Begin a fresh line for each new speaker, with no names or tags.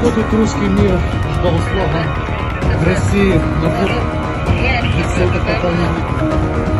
Приходит русский мир, ждал слава в России, набор лицо это